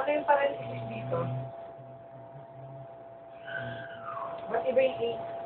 ano yung parenthesis dito? Ba't iba yung 8?